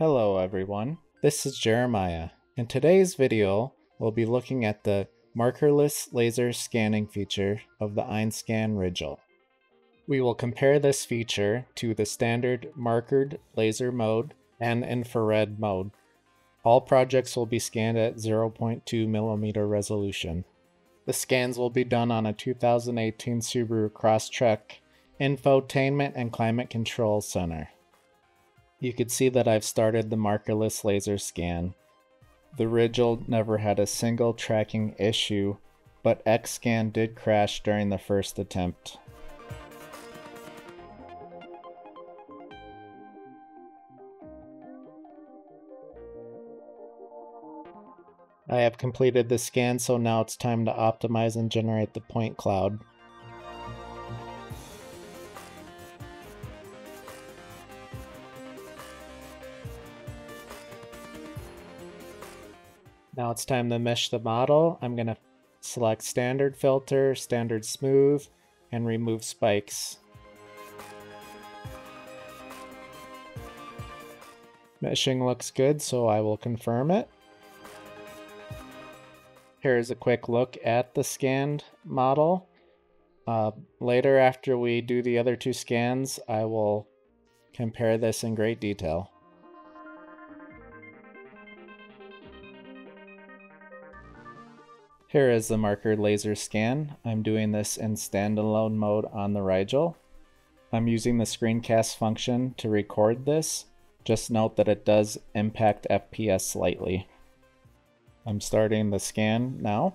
Hello everyone, this is Jeremiah. In today's video, we'll be looking at the markerless laser scanning feature of the Einscan Rigil. We will compare this feature to the standard markered laser mode and infrared mode. All projects will be scanned at 0.2 millimeter resolution. The scans will be done on a 2018 Subaru Crosstrek Infotainment and Climate Control Center. You can see that I've started the markerless laser scan. The Rigil never had a single tracking issue, but EXScan did crash during the first attempt. I have completed the scan, so now it's time to optimize and generate the point cloud. Now it's time to mesh the model. I'm going to select standard filter, standard smooth, and remove spikes. Meshing looks good, so I will confirm it. Here's a quick look at the scanned model. Uh, later, after we do the other two scans, I will compare this in great detail. Here is the marker laser scan. I'm doing this in standalone mode on the Rigil. I'm using the screencast function to record this. Just note that it does impact FPS slightly. I'm starting the scan now.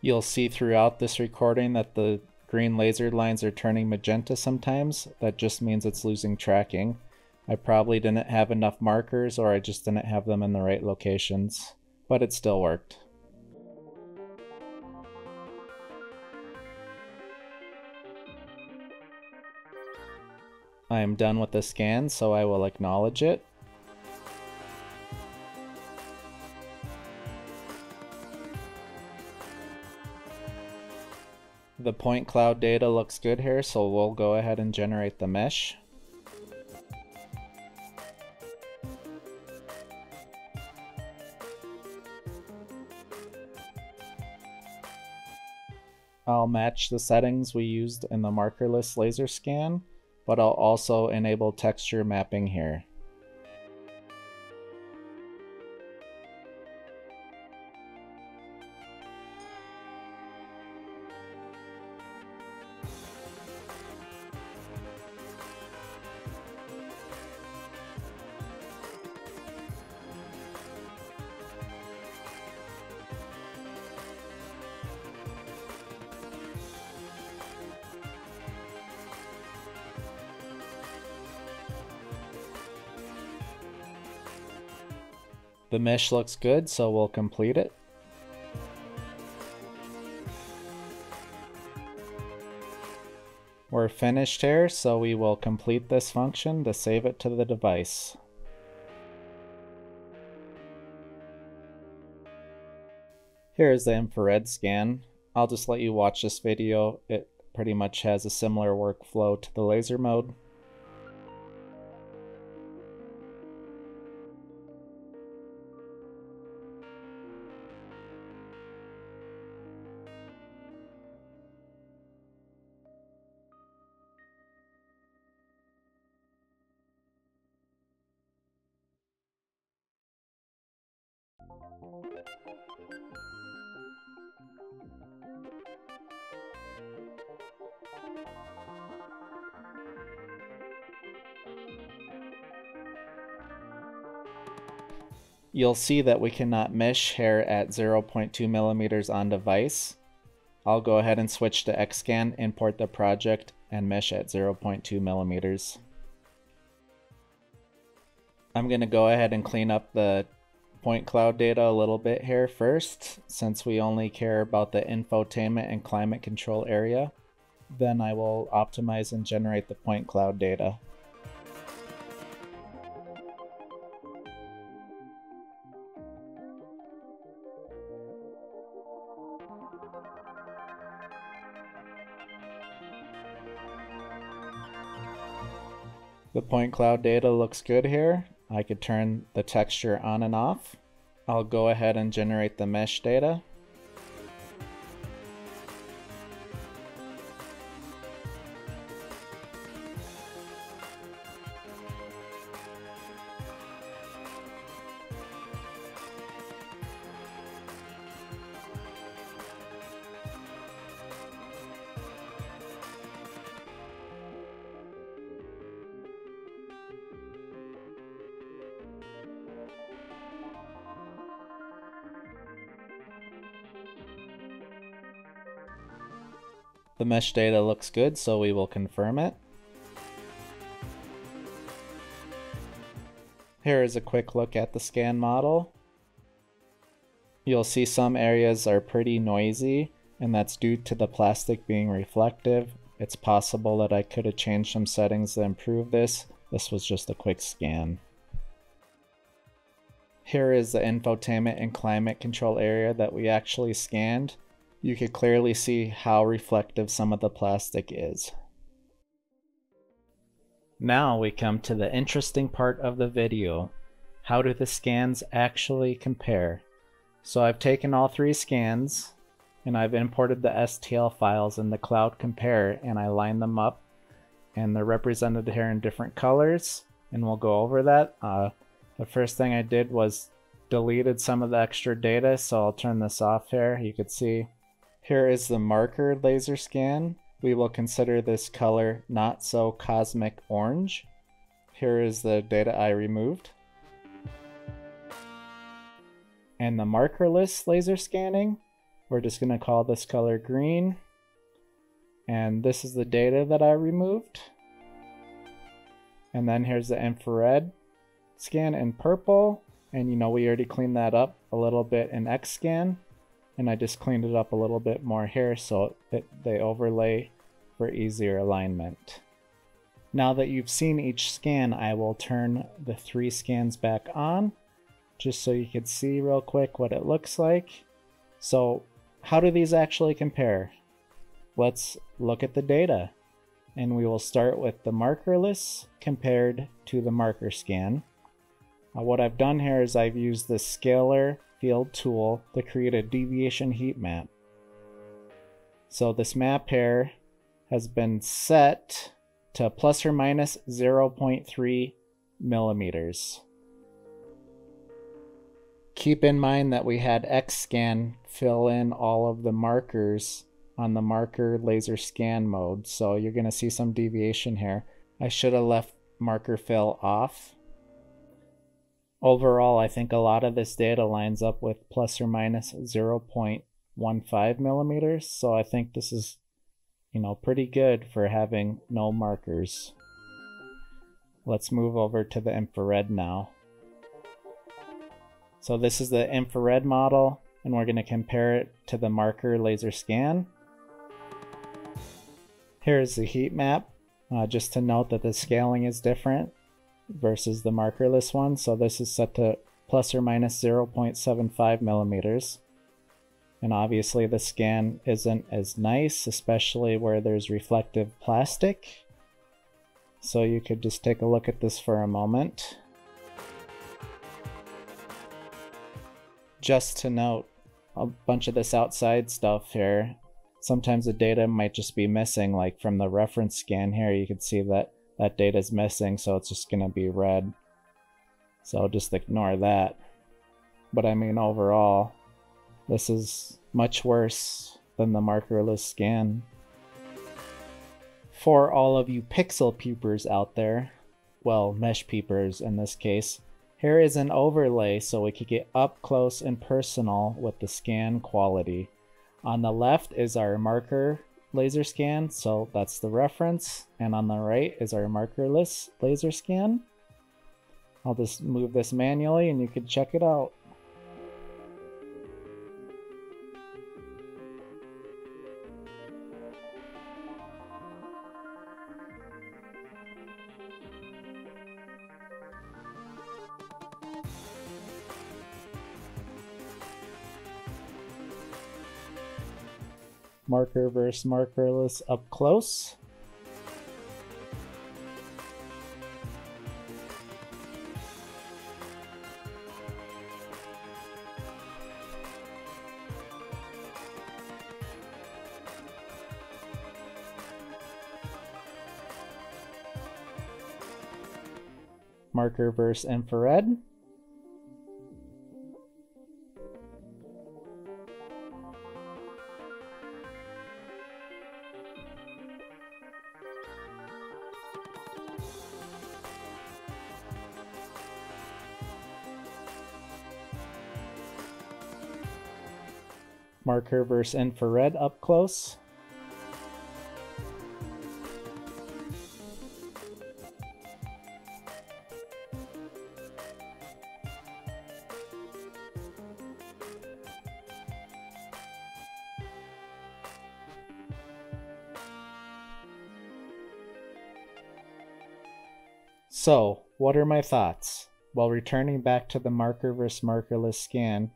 You'll see throughout this recording that the green laser lines are turning magenta sometimes. That just means it's losing tracking. I probably didn't have enough markers or I just didn't have them in the right locations, but it still worked. I am done with the scan, so I will acknowledge it. The point cloud data looks good here, so we'll go ahead and generate the mesh. I'll match the settings we used in the markerless laser scan, but I'll also enable texture mapping here. The mesh looks good, so we'll complete it. We're finished here, so we will complete this function to save it to the device. Here is the infrared scan. I'll just let you watch this video. It pretty much has a similar workflow to the laser mode. You'll see that we cannot mesh hair at 0.2 millimeters on device. I'll go ahead and switch to EXScan, import the project, and mesh at 0.2 millimeters. I'm going to go ahead and clean up the point cloud data a little bit here first, since we only care about the infotainment and climate control area. Then I will optimize and generate the point cloud data. The point cloud data looks good here. I could turn the texture on and off. I'll go ahead and generate the mesh data. The mesh data looks good, so we will confirm it. Here is a quick look at the scan model. You'll see some areas are pretty noisy, and that's due to the plastic being reflective. It's possible that I could have changed some settings to improve this. This was just a quick scan. Here is the infotainment and climate control area that we actually scanned you could clearly see how reflective some of the plastic is. Now we come to the interesting part of the video. How do the scans actually compare? So I've taken all three scans and I've imported the STL files in the CloudCompare and I line them up and they're represented here in different colors and we'll go over that. Uh, the first thing I did was deleted some of the extra data so I'll turn this off here. You could see here is the marker laser scan. We will consider this color not so cosmic orange. Here is the data I removed. And the markerless laser scanning, we're just going to call this color green. And this is the data that I removed. And then here's the infrared scan in purple. And you know, we already cleaned that up a little bit in EXScan and I just cleaned it up a little bit more here so that they overlay for easier alignment. Now that you've seen each scan, I will turn the three scans back on just so you can see real quick what it looks like. So how do these actually compare? Let's look at the data and we will start with the markerless compared to the marker scan. Uh, what I've done here is I've used the scalar field tool to create a deviation heat map. So this map here has been set to plus or minus 0.3 millimeters. Keep in mind that we had EXScan fill in all of the markers on the marker laser scan mode, so you're going to see some deviation here. I should have left marker fill off Overall, I think a lot of this data lines up with plus or minus 0.15 millimeters, so I think this is, you know, pretty good for having no markers. Let's move over to the infrared now. So this is the infrared model, and we're going to compare it to the marker laser scan. Here's the heat map, uh, just to note that the scaling is different versus the markerless one. So this is set to plus or minus 0.75 millimeters. And obviously the scan isn't as nice, especially where there's reflective plastic. So you could just take a look at this for a moment. Just to note, a bunch of this outside stuff here, sometimes the data might just be missing, like from the reference scan here, you can see that that data is missing, so it's just going to be red. So just ignore that. But I mean, overall, this is much worse than the markerless scan. For all of you pixel peepers out there, well, mesh peepers in this case, here is an overlay so we could get up close and personal with the scan quality. On the left is our marker laser scan, so that's the reference. And on the right is our markerless laser scan. I'll just move this manually and you can check it out. marker versus markerless up close. Marker versus infrared. Marker versus infrared up close. So, what are my thoughts? While returning back to the marker versus markerless scan,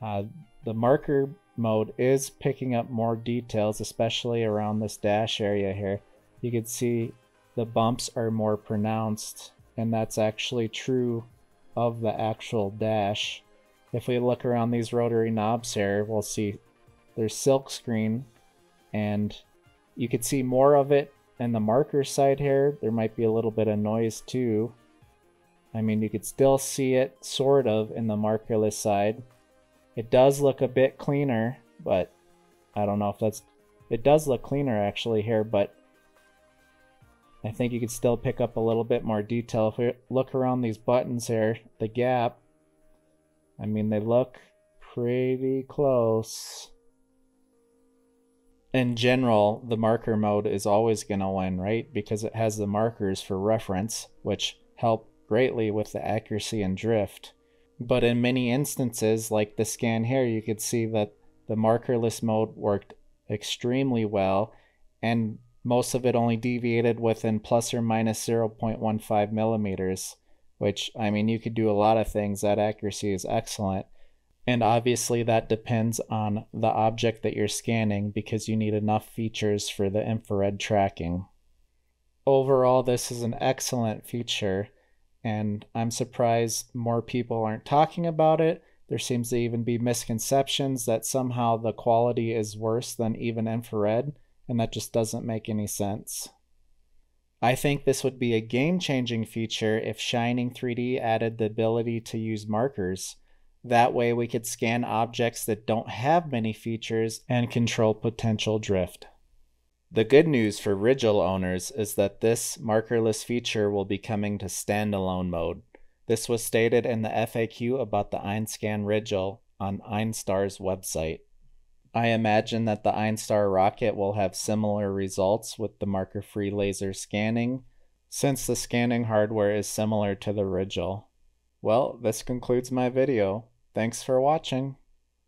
uh, the marker mode is picking up more details, especially around this dash area here. You can see the bumps are more pronounced, and that's actually true of the actual dash. If we look around these rotary knobs here, we'll see there's silk screen, and you could see more of it in the marker side here. There might be a little bit of noise too. I mean, you could still see it sort of in the markerless side. It does look a bit cleaner, but I don't know if that's... It does look cleaner actually here, but I think you could still pick up a little bit more detail. If we look around these buttons here, the gap, I mean, they look pretty close. In general, the marker mode is always going to win, right? Because it has the markers for reference, which help greatly with the accuracy and drift. But in many instances, like the scan here, you could see that the markerless mode worked extremely well, and most of it only deviated within plus or minus 0.15 millimeters, which, I mean, you could do a lot of things. That accuracy is excellent. And obviously, that depends on the object that you're scanning because you need enough features for the infrared tracking. Overall, this is an excellent feature and I'm surprised more people aren't talking about it. There seems to even be misconceptions that somehow the quality is worse than even infrared, and that just doesn't make any sense. I think this would be a game changing feature if Shining 3D added the ability to use markers. That way, we could scan objects that don't have many features and control potential drift. The good news for Rigil owners is that this markerless feature will be coming to standalone mode. This was stated in the FAQ about the Einscan Rigil on Einstar's website. I imagine that the Einstar Rockit will have similar results with the marker-free laser scanning, since the scanning hardware is similar to the Rigil. Well, this concludes my video. Thanks for watching.